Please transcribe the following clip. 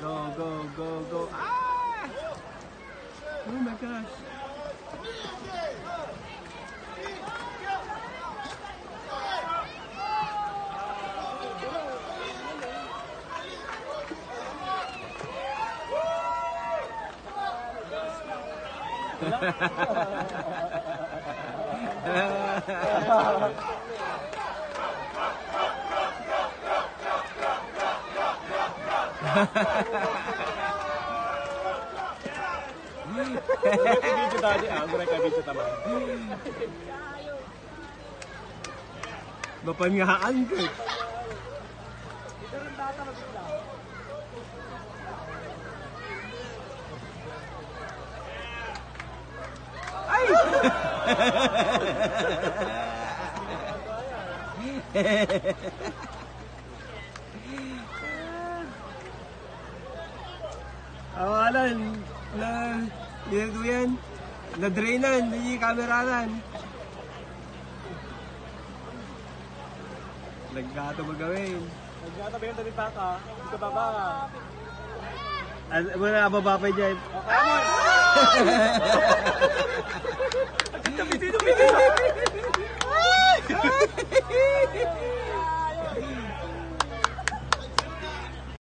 Go, go, go, go. Ah! Oh my gosh. Video tadi, ah, mereka video taman. Mapanyahaan ko. eh. Ay! Awalan na dito yan. Na-drainan, hindi kameranan. Nagkato magawin. Nagkatabi yung tabi baka, hindi ka baba. Ano mo na bababa pa dyan? Okay,